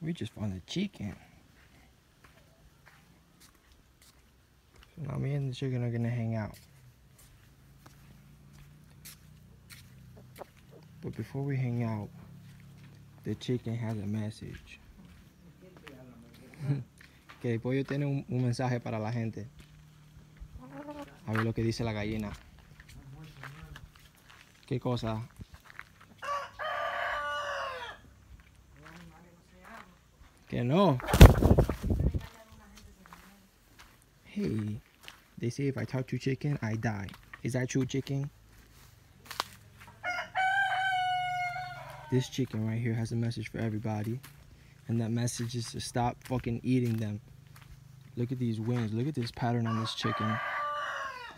We just found a chicken. So now me and the chicken are gonna hang out. But before we hang out, the chicken has a message. Okay, pollo tiene un mensaje para la gente. Ver lo que dice la gallina. ¿Qué cosa? Que no. Hey, they say if I talk to chicken, I die. Is that true, chicken? This chicken right here has a message for everybody. And that message is to stop fucking eating them. Look at these wings. Look at this pattern on this chicken.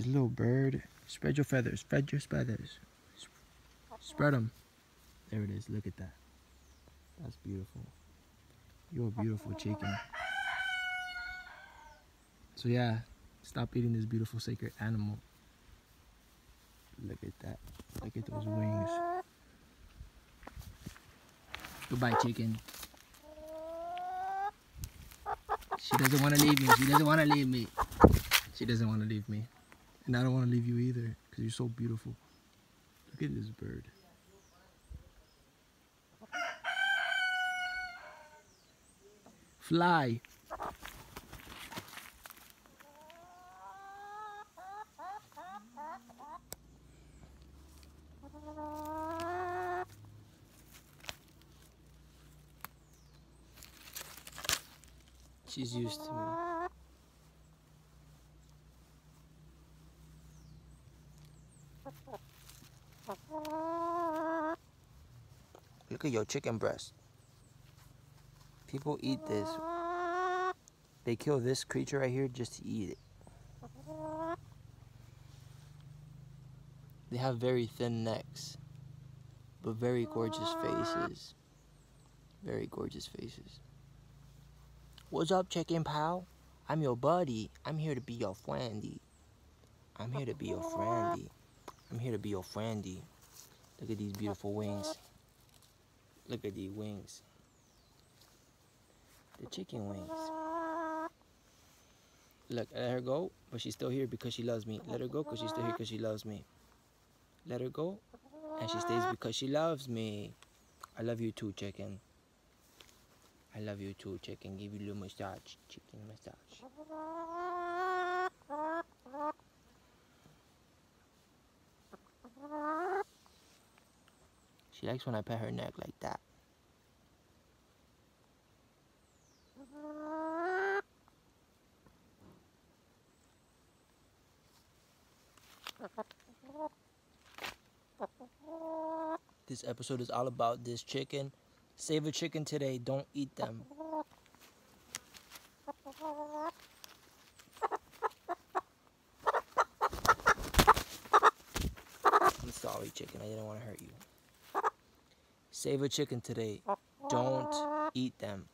Little bird. Spread your feathers. Spread your feathers. Spread them. There it is. Look at that. That's beautiful. You're a beautiful chicken. So yeah, stop eating this beautiful sacred animal. Look at that. Look at those wings. Goodbye, chicken. She doesn't want to leave me. She doesn't want to leave me. She doesn't want to leave me. And I don't want to leave you either because you're so beautiful. Look at this bird. Fly. She's used to me. Look at your chicken breast. People eat this. They kill this creature right here just to eat it. They have very thin necks, but very gorgeous faces. Very gorgeous faces. What's up, chicken pal? I'm your buddy. I'm here to be your friendy. I'm here to be your friendy. I'm here to be your friendy. Look at these beautiful wings. Look at these wings. The chicken wings. Look, let her go, but she's still here because she loves me. Let her go because she's still here because she loves me. Let her go, and she stays because she loves me. I love you too, chicken. I love you too, chicken. Give you a little massage, chicken massage. She likes when I pet her neck like that. This episode is all about this chicken. Save a chicken today, don't eat them. I'm sorry, chicken. I didn't want to hurt you. Save a chicken today. Don't eat them.